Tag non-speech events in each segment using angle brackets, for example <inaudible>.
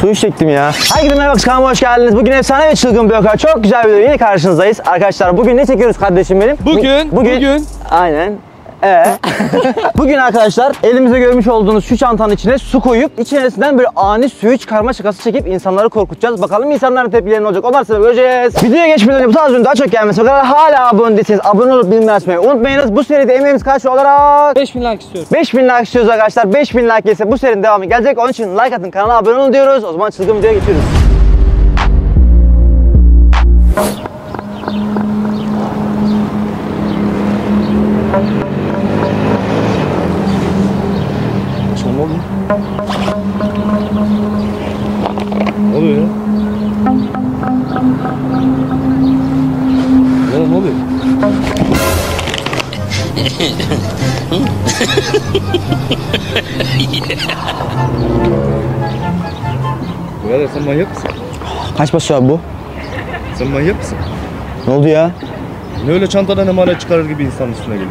Su içecektim ya. Herkese merhaba kanalıma hoş geldiniz. Bugün efsane ve çılgın bir okul. Çok güzel bir video yine karşınızdayız. Arkadaşlar bugün ne çekiyoruz kardeşim benim? Bu- Bugün, bugün. Aynen. Ee, <laughs> bugün arkadaşlar elimizde görmüş olduğunuz şu çantanın içine su koyup içerisinden böyle ani suyu çıkarma şakası çekip insanları korkutacağız. Bakalım insanların tepkileri ne olacak onlar sonra göreceğiz. Videoya geçmeden önce bu tarz daha çok gelmesi kadar hala abone değilseniz abone olup bildirimleri açmayı unutmayınız. Bu seride emeğimiz kaç olarak 5000 like istiyorum. 5000 like istiyoruz arkadaşlar. 5000 like gelirse bu serinin devamı gelecek. Onun için like atın, kanala abone olun diyoruz. O zaman çılgın videoya geçiyoruz. Ne oluyor ya? Ne, ne oluyor? <laughs> Birader sen manyak mısın? Kaç basıyor abi bu? Sen manyak mısın? Ne oldu ya? Ne öyle çantadan emanet çıkarır gibi insanın üstüne geliyor.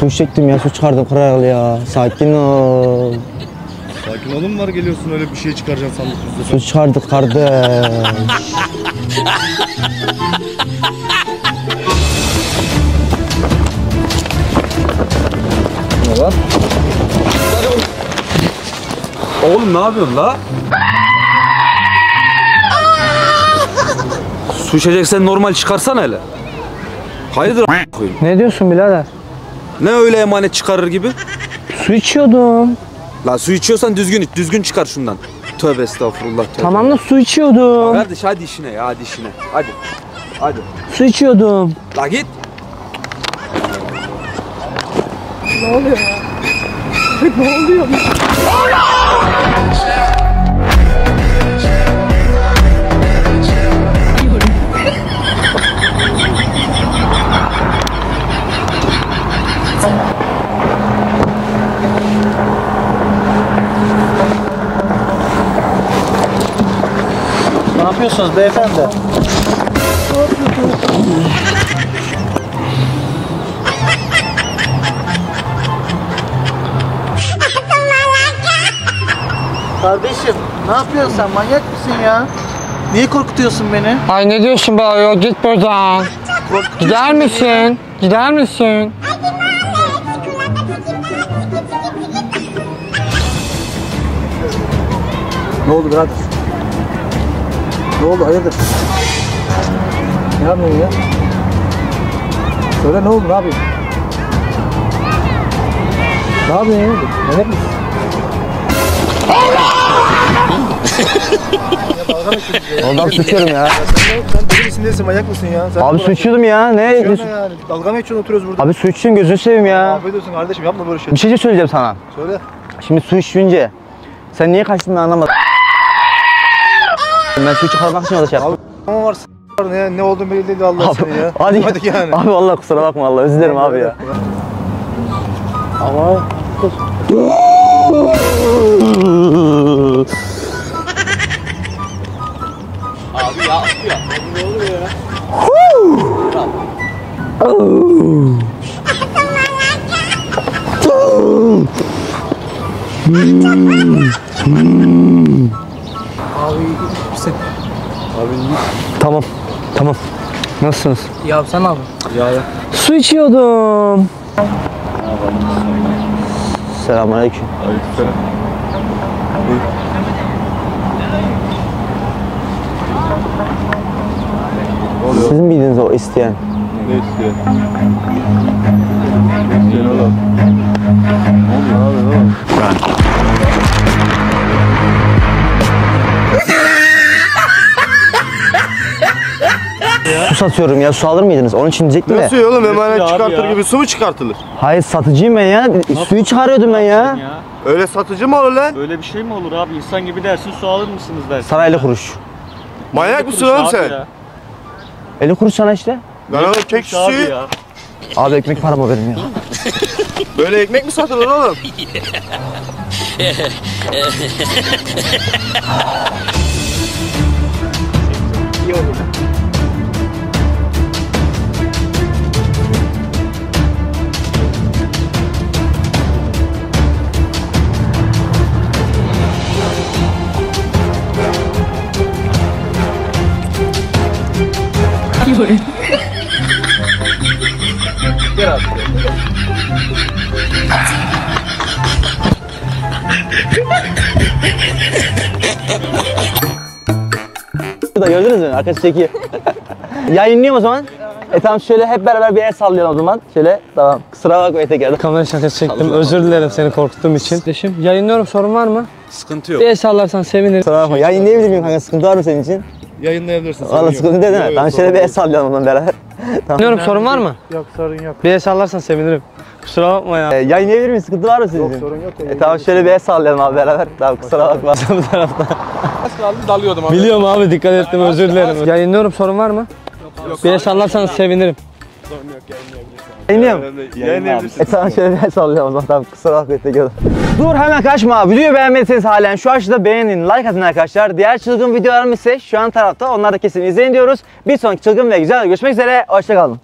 Su çektim ya, su çıkardım kral ya. Sakin ol. Sakin olun var geliyorsun öyle bir şey çıkaracaksın sandık bizde. Su çıkardık kardeş. Ne? Oğlum ne yapıyorsun la? Su içeceksen normal çıkarsana hele. Hayırdır a- koyayım? Ne diyorsun birader? Ne öyle emanet çıkarır gibi? Su içiyordum. La su içiyorsan düzgün iç, düzgün çıkar şundan. Tövbe estağfurullah tövbe. Tamam da su içiyordum. Kardeş hadi işine ya hadi işine. Hadi. Hadi. Su içiyordum. La git. Ne <laughs> yapıyorsunuz beyefendi? Kardeşim ne yapıyorsun sen manyak mısın ya? Niye korkutuyorsun beni? Ay ne diyorsun be ayol git buradan. Gider misin? Gider misin? Ne oldu birader? Ne oldu hayırdır? Ne yapıyorsun ya? Söyle ne oldu ne yapıyorsun? Ne yapıyorsun ya? Oradan su içiyorum ya. Sen deli misin değilsin manyak mısın ya? Sen Abi su içiyordum ya. Ne? ne yani? Dalga mı geçiyorsun oturuyoruz burada? Abi su içeyim gözünü seveyim ya. Afiyet olsun kardeşim yapma böyle şey. Bir şey söyleyeceğim sana. Söyle. Şimdi su içince sen niye kaçtın ben anlamadım. Ben su çıkarmak için şey yaptım. Ama var ne, ne olduğunu belli değil Allah seni ya. <laughs> Hadi, Hadi yani. Abi vallahi kusura bakma Allah özür dilerim abi ya. Ama Tamam. Tamam. Nasılsınız? Ya sen abi. Su içiyordum. Selamünaleyküm. Aleykümselam. Siz miydiniz o isteyen? Ne istiyor? Ne istiyor oğlum? Ne oluyor abi oğlum? Su satıyorum ya su alır mıydınız? Onun için diyecektim de. Nasıl ya oğlum emanet çıkartır gibi su mu çıkartılır? Hayır satıcıyım ben ya. Suyu çıkarıyordum ben ya. Ya Öyle satıcı mı olur lan? öyle bir şey mi olur abi? İnsan gibi dersin su alır mısınız dersin. Sana 50 kuruş. Manyak mısın oğlum sen? ya. 50 kuruş sana işte. Lan oğlum çek şu abi suyu. ya. Abi ekmek paramı verin ya. <laughs> Böyle ekmek mi satılır oğlum? <laughs> <laughs> Burada gördünüz mü? Arkası çekiyor. Yayınlıyorum o zaman. E tamam şöyle hep beraber bir el sallayalım o zaman. Şöyle tamam. Kusura bakma tekrardan. Kamera şakası çektim. Özür dilerim seni korkuttuğum için. Kardeşim yayınlıyorum sorun var mı? Sıkıntı yok. Bir el sallarsan sevinirim. Kusura bakma. Yayınlayabilir miyim kanka? Sıkıntı var mı senin için? Yayınlayabilirsin. sorun Valla yok. sıkıntı değil mi? Yok, Tamam yok, şöyle bir sorun el sallayalım ondan beraber. <laughs> Yayınlıyorum sorun var mı? Yok sorun yok. Bir el sallarsan sevinirim. Kusura bakma ya. E, yayınlayabilir miyim? Sıkıntı var mı sizin için? sorun yok. E tamam şöyle bir el sallayalım abi beraber. Tamam kusura bakma. Bu tarafta. Dalıyordum abi. Biliyorum abi dikkat ettim özür dilerim. Yayınlıyorum sorun var mı? Bir el sallarsanız sevinirim. Yayınlıyor mu? Yayınlayabilirsin. E tamam şöyle bir el sallayalım o zaman. Tamam kusura bakma tekrardan. Dur hemen kaçma. Videoyu beğenmediyseniz halen şu aşağıda beğenin, like atın arkadaşlar. Diğer çılgın videolarım ise şu an tarafta. Onları da kesin izleyin diyoruz. Bir sonraki çılgın ve güzel görüşmek üzere. Hoşçakalın.